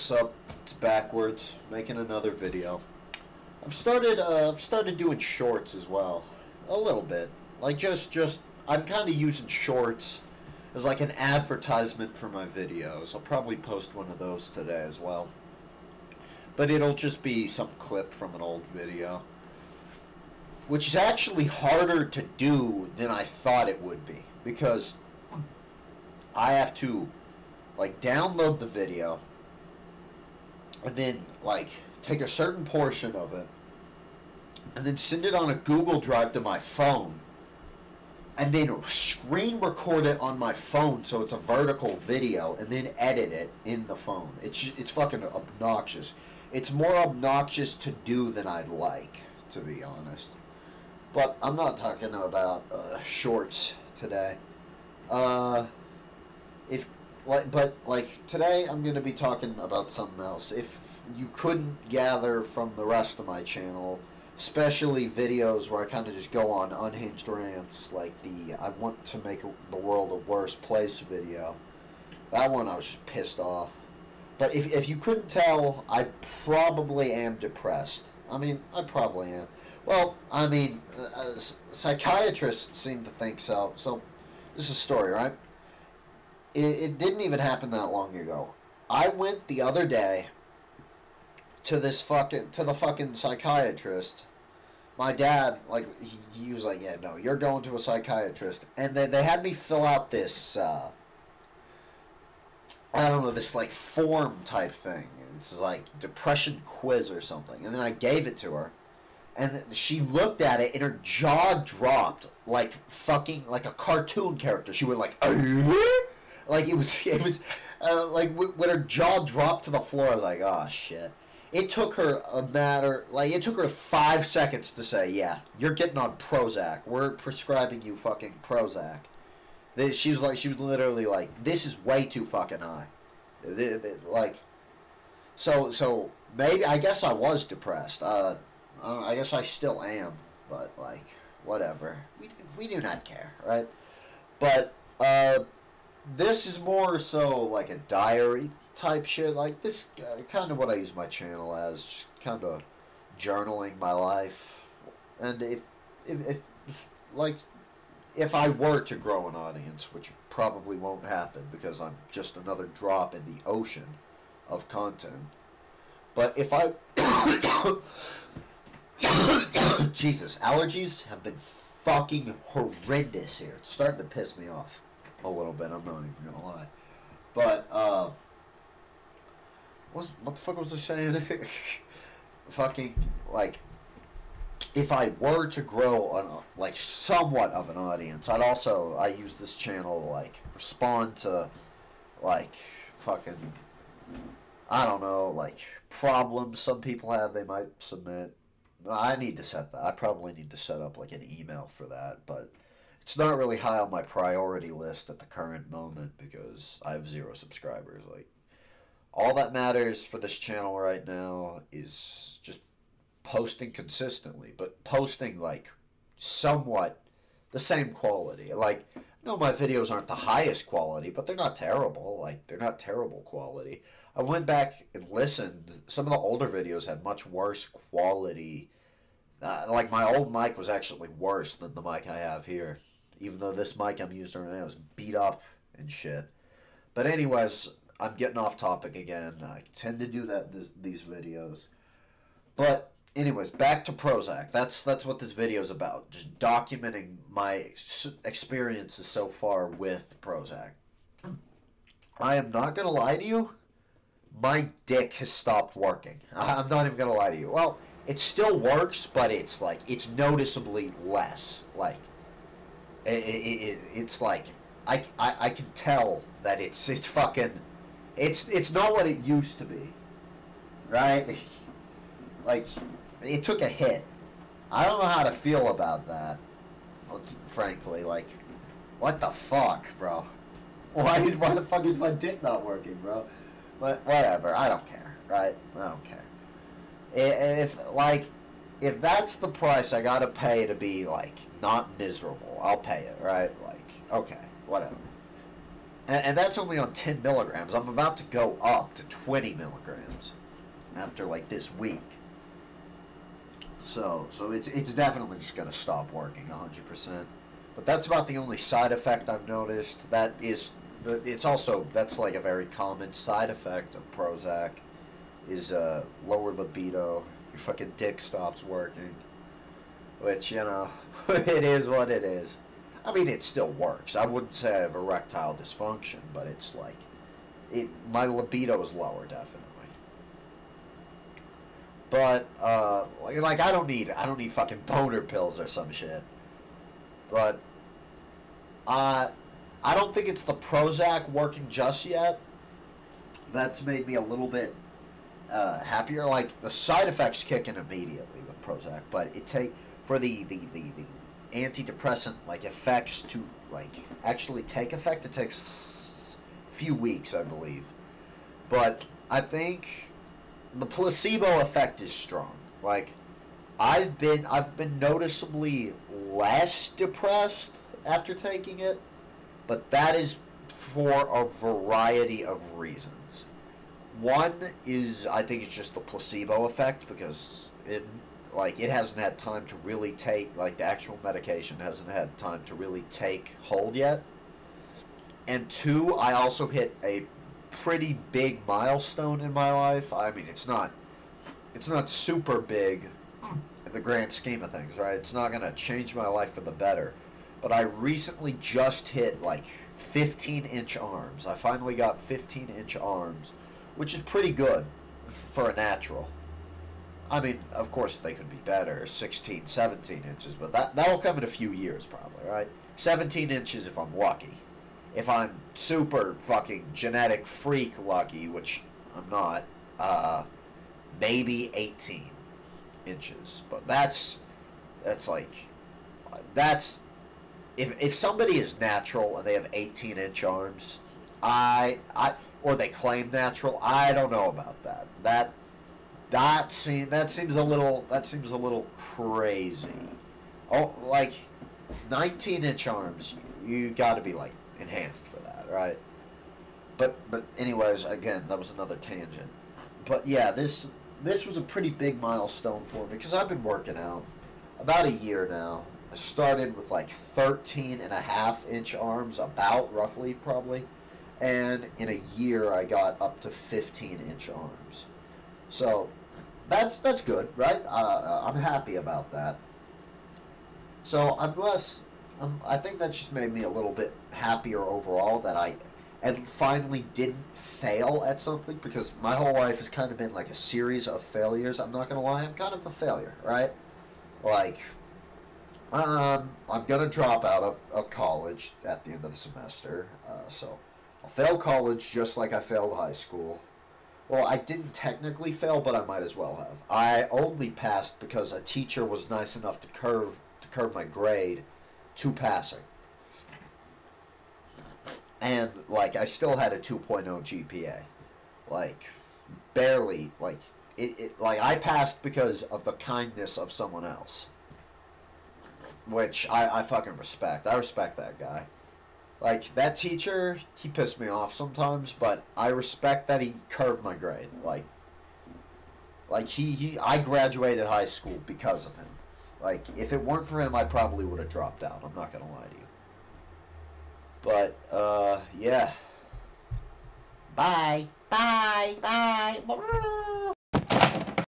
What's up? It's backwards, making another video. I've started, uh, I've started doing shorts as well, a little bit. Like just, just, I'm kind of using shorts as like an advertisement for my videos. I'll probably post one of those today as well. But it'll just be some clip from an old video. Which is actually harder to do than I thought it would be. Because I have to, like, download the video. And then, like, take a certain portion of it. And then send it on a Google Drive to my phone and then screen record it on my phone so it's a vertical video and then edit it in the phone. It's it's fucking obnoxious. It's more obnoxious to do than I'd like, to be honest. But I'm not talking about uh, shorts today. Uh, if like, but like today, I'm gonna be talking about something else. If you couldn't gather from the rest of my channel, especially videos where I kind of just go on unhinged rants, like the I want to make the world a worse place video. That one I was just pissed off. But if, if you couldn't tell, I probably am depressed. I mean, I probably am. Well, I mean, uh, psychiatrists seem to think so. So, this is a story, right? It, it didn't even happen that long ago. I went the other day to this fucking to the fucking psychiatrist my dad, like, he, he, was like, yeah, no, you're going to a psychiatrist. And then they had me fill out this, uh, I don't know, this, like, form type thing. It's like depression quiz or something. And then I gave it to her. And she looked at it and her jaw dropped like fucking, like a cartoon character. She went like, like it was, it was, uh, like when her jaw dropped to the floor, like, oh shit. It took her a matter, like, it took her five seconds to say, yeah, you're getting on Prozac. We're prescribing you fucking Prozac. This, She was like, she was literally like, this is way too fucking high. Like, so, so, maybe, I guess I was depressed. Uh, I guess I still am, but, like, whatever. We, we do not care, right? But, uh, this is more so like a diary type shit. Like this, uh, kind of what I use my channel as, kind of journaling my life. And if, if, if, like, if I were to grow an audience, which probably won't happen because I'm just another drop in the ocean of content. But if I, Jesus, allergies have been fucking horrendous here. It's starting to piss me off a little bit. I'm not even gonna lie. But uh, what what the fuck was I saying? Fucking like, if I were to grow an like somewhat of an audience, I'd also I use this channel to like respond to like fucking I don't know like problems some people have they might submit. I need to set that. I probably need to set up like an email for that, but it's not really high on my priority list at the current moment because I have zero subscribers. Like, all that matters for this channel right now is just posting consistently, but posting like somewhat the same quality. Like, no, my videos aren't the highest quality, but they're not terrible. Like, they're not terrible quality. I went back and listened. Some of the older videos had much worse quality. Uh, like, my old mic was actually worse than the mic I have here even though this mic I'm using right now is beat up and shit. But anyways, I'm getting off topic again. I tend to do that this, these videos. But anyways, back to Prozac. That's that's what this video is about. Just documenting my experiences so far with Prozac. I am not gonna lie to you. My dick has stopped working. I'm not even gonna lie to you. Well, it still works, but it's like it's noticeably less. Like it, it, it, it's like I, I, I can tell that it's it's fucking it's it's not what it used to be right? Like it took a hit. I don't know how to feel about that frankly like what the fuck bro? Why is why the fuck is my dick not working bro? But whatever i don't care right? I don't care. If like if that's the price I gotta pay to be like not miserable, I'll pay it, right? Like, okay, whatever. and, and that's only on 10 milligrams. I'm about to go up to 20 milligrams after like this week. So, so it's it's definitely just gonna stop working 100%. But that's about the only side effect I've noticed. That is, it's also that's like a very common side effect of Prozac, is uh, lower libido. Your fucking dick stops working. Which you know, it is what it is. I mean, it still works. I wouldn't say I have erectile dysfunction, but it's like, it. My libido is lower, definitely. But uh, like, I don't need I don't need fucking boner pills or some shit. But uh, I don't think it's the Prozac working just yet. That's made me a little bit uh, happier. Like the side effects kick in immediately with Prozac, but it take for the the, the, the antidepressant like effects to like actually take effect. It takes a few weeks, I believe. But I think the placebo effect is strong. Like I've been I've been noticeably less depressed after taking it, but that is for a variety of reasons. One is I think it's just the placebo effect because it like it hasn't had time to really take like the actual medication hasn't had time to really take hold yet. And two, I also hit a pretty big milestone in my life. I mean, it's not it's not super big in the grand scheme of things, right? It's not going to change my life for the better. But I recently just hit like 15 inch arms. I finally got 15 inch arms, which is pretty good for a natural. I mean, of course they could be better, 16, 17 inches, but that that'll come in a few years probably, right? 17 inches if I'm lucky. If I'm super fucking genetic freak lucky, which I'm not, uh, maybe 18 inches. But that's that's like that's if if somebody is natural and they have 18 inch arms, I I or they claim natural, I don't know about that. That that seems that seems a little that seems a little crazy. Oh, like 19 inch arms, you got to be like enhanced for that, right? But but anyways, again, that was another tangent. But yeah, this this was a pretty big milestone for me because I've been working out about a year now. I started with like 13 and a half inch arms, about roughly probably. And in a year, I got up to 15 inch arms. So that's that's good, right? Uh, I'm happy about that. So I'm less. I'm, I think that just made me a little bit happier overall that I and finally didn't fail at something because my whole life has kind of been like a series of failures. I'm not gonna lie, I'm kind of a failure, right? Like, um, I'm gonna drop out of, of college at the end of the semester, uh, so I'll fail college just like I failed high school. Well, I didn't technically fail, but I might as well have. I only passed because a teacher was nice enough to curve to curve my grade to passing and like I still had a 2.0 GPA, like barely like it, it like I passed because of the kindness of someone else, which I I fucking respect. I respect that guy. Like that teacher, he pissed me off sometimes, but I respect that he curved my grade. Like like he, he I graduated high school because of him. Like if it weren't for him, I probably would have dropped out. I'm not gonna lie to you. But, uh, yeah. Bye. Bye. Bye.